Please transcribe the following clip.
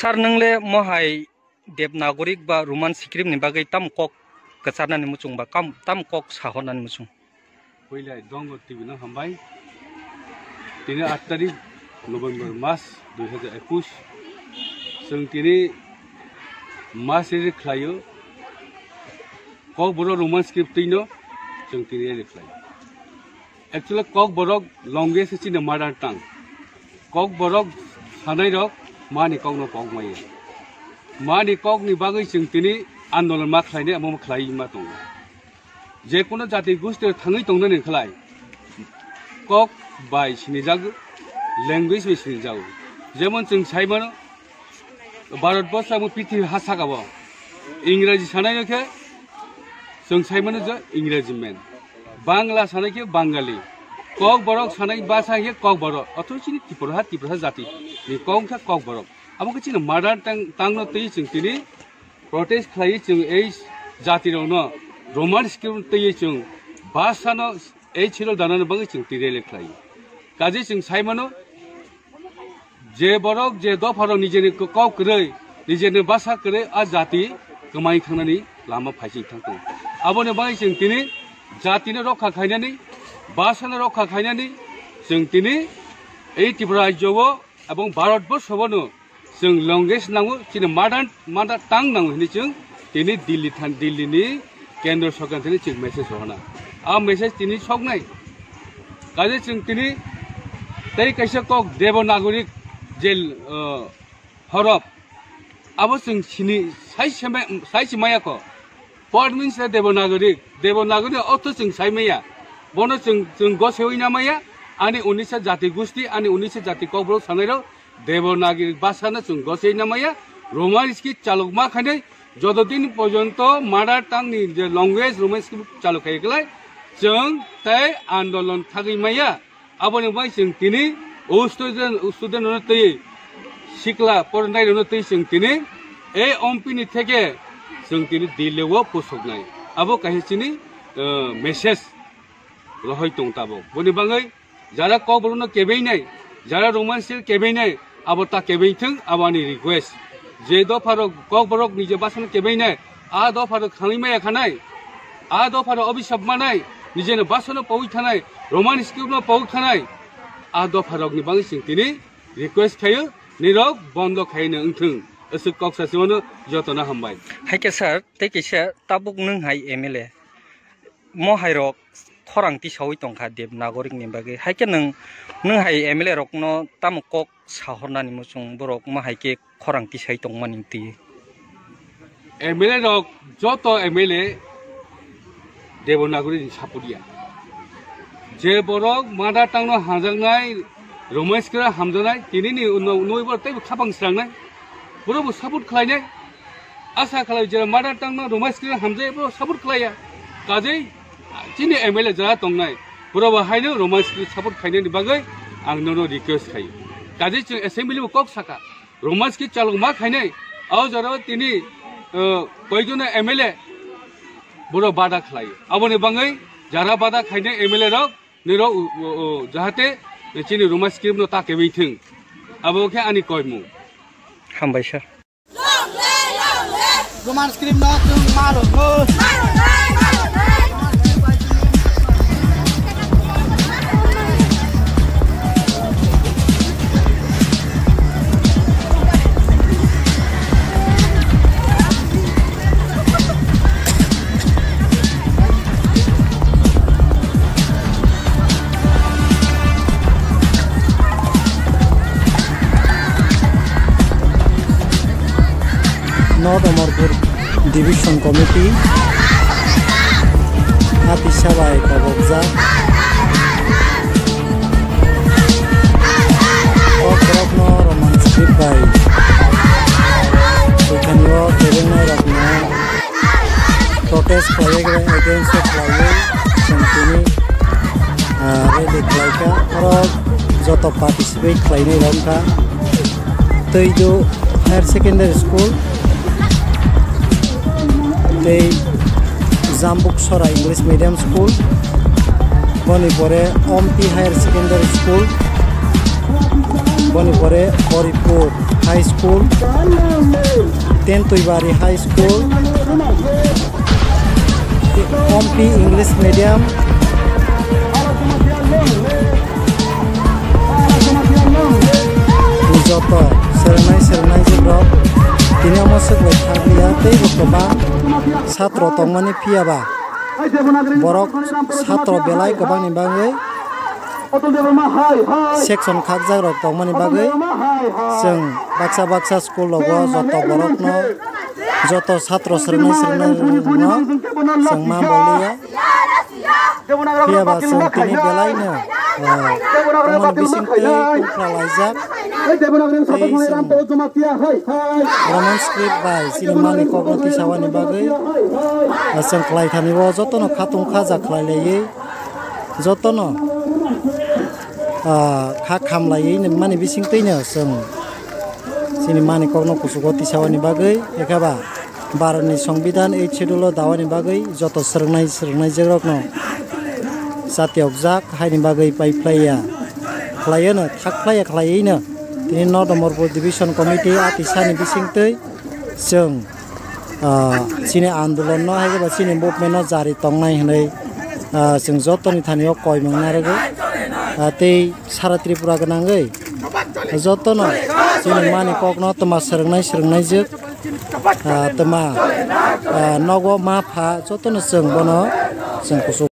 sar nangle mohai देबनागरिक बा Roman स्क्रिप्टनि बागै ताम कक गचारनानै मुचुं बा काम ताम कक साहरनानै मुचुं पहिले दङ टिभिनो हामबाय दिनै आठ तारिख नभेम्बर मास दुई हाजार एकुश जों दिनै मास एरि खालायो कक बर' रोमान स्क्रिप्टैनो जों दिनै एरि खालायो एक्चुअली कक बरक लंगेस्ट चिन मादार टां कक बरक सानाय रक मानि ककनो कक मायो मानि ककनि बागै जों दिनै आन्दलन मा खालायनो मा खालायो मा दङ जेखुनु जाति गोष्ठी थाङै दंनो खालाय কক बाय सिनिजागो ল্যাঙ্গুয়েজ বাই সিনিজাগো যেমন जों साइमोन भारतबर्ष आबो पृथ्वी हासागाबो इंराजी सानायनोखे जों साइमोन जो इंराजी मेन बांला सानायखे बांगाली কক বরক সানাই বাসা হে কক বরক অথ চিনি ত্রিপুরা ত্রিপুরা জাতি। নি কক খা কক বরক আমাকে চিনি মার্ডার তাং তৈ চিং, তিনি প্রটেস্ট খাই চিং, এই জাতির রোমান্স কেউ তৈ চিং বাসানো এই ছিল দানানো বাগে চিং তিরেলে খাই। কাজে চিং সাইমানো যে বরক যে দফারক নিজের কক করে নিজের বাসা করে আর জাতি কমাই খানি লামা ফাইসিং থাকতো আবনে বাই চিং, তিনি, জাতিনে রক্ষা খাইনানি বাসানে রক্ষা খাইনি যিনি এই ত্রিপুরা রাজ্য এবং ভারতবর্ষবনো जों লংগেস্ট নাঙ্গু চিনি মাদান, মাদা টাং নাঙ্গু হিনি जों दिनै দিল্লি কেন্দ্র সরকার থেকে जों মেসেজ হনা আ মেসেজ তিনি সক নাই কাজে जों তাই কেসে কক দেব নাগরিক জেল হরফ আবো जों সিনি সাই সাই সিমায়াক পড মিনিস্টার দেবনাগরিক দেবনাগরিক অর্থ जों বনো जों जों ग আনি উনিশ জাতি গোষ্ঠী, আনি উনিশ জাতি কবর जाति कब्रो सानैरो দেবনাগির বাসানা চুং গসেই নামাইয়া রোমার স্কিট চালক মা খাই যতদিন পর্যন্ত মার্ডার টাং যে ল্যাঙ্গুয়েজ রোমার স্কিট চালক হয়ে গেলাই, চং তাই আন্দোলন থাকি মাইয়া আবার মাই চং তিনি স্টুডেন্ট স্টুডেন্ট শিখলা পড়াই অনুতই চং তিনি এই অম্পি থেকে চং তিনি দিল্লিও পোসক নাই। আবো কাহিচিনি মেসেজ ৰহিত তাব বনি বাঙৈ যাৰা কওক বৰ কেবেই নাই যাৰা ৰোমাঞ্চিল কেবেই নাই আব তাক কেবেই থং আবানি রিকোয়েস্ট যে দ ফারক কক বরক নিজে বাসন কেবেই নাই আ দ ফাৰক খাঙিমাই এখা নাই আ দ ফাৰক অভিশাপ মানাই নিজে বাসন পৌ থানাই ৰোমান স্কিপ পৌ থানাই আ দ ফারক নি বাঙৈ চিংতিনি রিকোয়েস্ট খায় নিরব বন্ধ খাইনে ওঠং এসে কক সাসিমানো যতন হামবাই হাইকে স্যার তেকে স্যার তাবুক নং হাই এমএলএ মহাইরক খরাংতি সাউই তংখা দেব নাগরিকনি বাকে হাইকে নাই এম এল এ রকনো তামুক কক সাহরনানি মুসুং বরক মা হাইকে খরাংতি সাই টংমানি তি এম এল এ রক যত এম এল এ দেবনাগরি সাপুরিয়া যে বরক মাদা টাংনো হাজাংনাই রমেশকে হামজানাই তিনি নই নইবার তাই খাবাং স্রাংনাই বরব সাপোর্ট খালাইনাই আশা খালাই যে মাদা টাংনো রমেশকে হামজাই বরব সাপোর্ট খাই কাজেই जोंनि एम एल ए जा दंनाय बर' बाहायनो रमान्सखौ सापर्ट खायनायनि बागै आं नोंनाव रिकुवेस्ट खायो दाजे जों एसेम्ब्लिबो कक साखा रमान्सखौ चालक मा खायनाय आव जाराव तिनि कयजना एम एल ए बर' बादा खालायो आबनि बाङै যারা বাদা খাইনে एम एल ए রক নির যাহাতে চিনি রুমা স্কিম নো তাকে বৈথিং আবকে আনি কয় মু হামবাই স্যার রোমান স্ক্রিম না তুমি মারো মারো North Amorpur Division Committee Hati Sabai Kabobza Okrokno Roman Script by Sukanyo Kevin Rokno Protest Project Against the Flyway Santini Rally Klaika Oro Joto Participate Klainai Romka Teijo Higher Secondary School এই জাম্বুকসরা English medium school মণিপুরে Ampi higher secondary school boni pore Horipur High School Tentuibari High School Ompi English Medium joto serenai serenai jebrok tini amo seklai thakliya tei सात्र तंगमानि फियाबा बरक सात्र बेलाय गोबांनि बागै सेक्सन खागजाक रक तंगमानि बागै जों बाक्सा बाक्सा स्कुलाव जत बरकनो जत सात्र सोलोंनाय सोलोंनो जों मा बलिया फियाबा जों दिनै बेलायनो बिसिंखै कुख्रा लायजाक तै कुफ्रा लाइजाक रमान स्क्रिप्ट बाय सिनेमानि कग्नति सावानि बागै जों खालायथानिबो जतन खाथुं खाजा खालायलायै जतन खा खामलायै माने बिसिं तैनो जों sini mani kokno kusugo tisawani bagai ekaba भारतनि संबिधान ओइट सेडुल दावानि बागै जत सोलोंनाय सोलोंनाय जेरकनो जातियाव जाक हायनि बागै पाइप्लाया खालायोनो थाख्लाया खालायैनो दिनै नर्थ नम्बरपुर डिभिजन कमिटि आतिसानि बिसिंतै जों सिनि आन्दलन हायगोबा सिनि मुभमेन्ट जारि तंनाय होनै जों जतनि थानियाव कय मोंनारगो तै सारा त्रिपुरा गोनाङै जतन जोंनि मानि ककनो तमा सोलोंनाय सोलोंनायजों तमा नग मा फा जतन जों बनो जों कुसु